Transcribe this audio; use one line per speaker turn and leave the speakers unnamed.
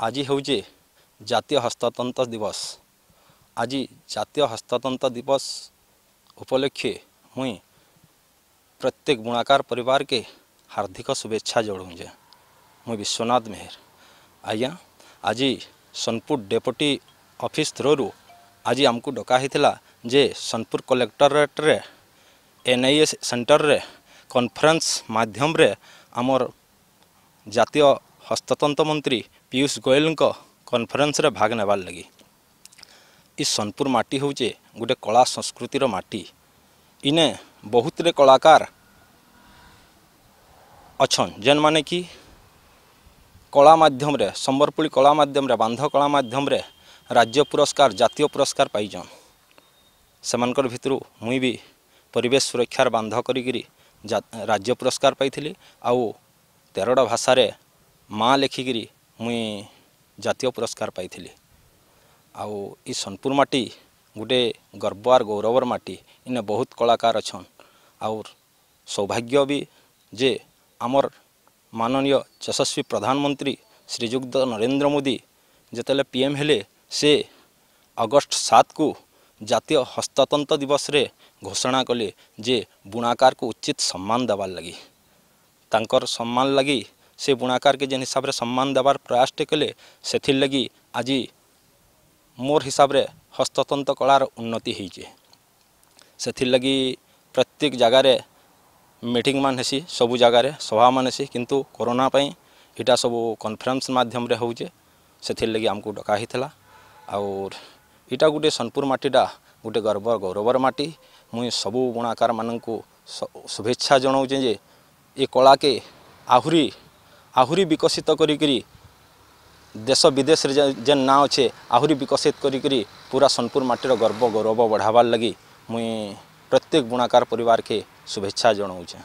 ଆଜି ହେଉଛି ଜାତୀୟ ହସ୍ତତନ୍ତ ଦିବସ। ଆଜି ଜାତୀୟ ହସ୍ତତନ୍ତ ଦିବସ ଉପଲକ୍ଷେ ମୁଇଁ ପ୍ରତ୍ୟେକ ବୁଣାକାର ପରିବାରକେ ହାର୍ଦ୍ଦିକ ଶୁଭେଚ୍ଛା ଜଣାଉଛେ। ମୁଇଁ ବିଶ୍ୱନାଥ ମେହେର। ଆଜ୍ଞା ଆଜି ସୋନପୁର ଡେପୁଟି ଅଫିସ୍ ଥ୍ରୋରୁ ଆଜି ଆମକୁ ଡକା ହେଇଥିଲା ଯେ ସୋନପୁର କଲେକ୍ଟରେଟ୍ରେ ଏନ୍ ଆଇ ଏ ସେଣ୍ଟରରେ କନଫରେନ୍ସ ମାଧ୍ୟମରେ ଆମର ଜାତୀୟ ହସ୍ତତନ୍ତ ମନ୍ତ୍ରୀ ପୀୟୁଷ ଗୋୟଲଙ୍କ କନଫରେନ୍ସରେ ଭାଗ ନେବାର୍ ଲାଗି। ଇ ସୋନପୁର ମାଟି ହେଉଛେ ଗୋଟେ କଳା ସଂସ୍କୃତିର ମାଟି। ଇନେ ବହୁତରେ କଳାକାର ଅଛନ୍ ଯେନ୍ମାନେ କି କଳା ମାଧ୍ୟମରେ ସମ୍ବଲପୁରୀ କଳା ମାଧ୍ୟମରେ ବାନ୍ଧ କଳା ମାଧ୍ୟମରେ ରାଜ୍ୟ ପୁରସ୍କାର ଜାତୀୟ ପୁରସ୍କାର ପାଇଛନ୍ ସେମାନଙ୍କର ଭିତରୁ ମୁଇଁ ବି ପରିବେଶ ସୁରକ୍ଷାର ବାନ୍ଧ କରିକିରି ରାଜ୍ୟ ପୁରସ୍କାର ପାଇଥିଲି। ଆଉ ତେରଟା ଭାଷାରେ ମା ଲେଖିକିରି ମୁଇଁ ଜାତୀୟ ପୁରସ୍କାର ପାଇଥିଲି। ଆଉ ଇ ସୋନପୁର ମାଟି ଗୋଟେ ଗର୍ବ ଆର୍ ଗୌରବର ମାଟି। ଇନେ ବହୁତ କଳାକାର ଅଛନ୍। ଆଉ ସୌଭାଗ୍ୟ ବି ଯେ ଆମର୍ ମାନନୀୟ ଯଶସ୍ୱୀ ପ୍ରଧାନମନ୍ତ୍ରୀ ଶ୍ରୀଯୁକ୍ତ ନରେନ୍ଦ୍ର ମୋଦି ଯେତେବେଳେ ପି ଏମ୍ ହେଲେ ସେ ଅଗଷ୍ଟ ସାତକୁ ଜାତୀୟ ହସ୍ତତନ୍ତ ଦିବସରେ ଘୋଷଣା କଲେ ଯେ ବୁଣାକାରକୁ ଉଚିତ ସମ୍ମାନ ଦେବାର୍ ଲାଗି। ତାଙ୍କର ସମ୍ମାନ ଲାଗି ସେ ବୁଣାକାରକେ ଯେନ୍ ହିସାବରେ ସମ୍ମାନ ଦେବାର୍ ପ୍ରୟାସଟେ କଲେ ସେଥିର୍ଲାଗି ଆଜି ମୋର୍ ହିସାବରେ ହସ୍ତତନ୍ତ କଳାର ଉନ୍ନତି ହେଇଛେ ସେଥିର୍ଲାଗି ପ୍ରତ୍ୟେକ ଜାଗାରେ ମିଟିଂମାନ ହେସି ସବୁ ଜାଗାରେ ସଭାମାନ ହେସି କିନ୍ତୁ କରୋନା ପାଇଁ ଇଟା ସବୁ କନଫରେନ୍ସ ମାଧ୍ୟମରେ ହଉଛେ ସେଥିର୍ଲାଗି ଆମକୁ ଡକା ହେଇଥିଲା। ଆଉ ଇଟା ଗୋଟେ ସୋନପୁର ମାଟିଟା ଗୋଟେ ଗର୍ବ ଗୌରବର ମାଟି। ମୁଇଁ ସବୁ ବୁଣାକାରମାନଙ୍କୁ ଶୁଭେଚ୍ଛା ଜଣାଉଛେ ଯେ ଏ କଳାକେ ଆହୁରି ଆହୁରି ବିକଶିତ କରିକିରି ଦେଶ ବିଦେଶରେ ଯେନ୍ ନାଁ ଅଛେ ଆହୁରି ବିକଶିତ କରିକିରି ପୁରା ସୋନପୁର ମାଟିର ଗର୍ବ ଗୌରବ ବଢ଼ାବାର୍ ଲାଗି ମୁଇଁ ପ୍ରତ୍ୟେକ ବୁଣାକାର ପରିବାରକେ ଶୁଭେଚ୍ଛା ଜଣାଉଛେଁ।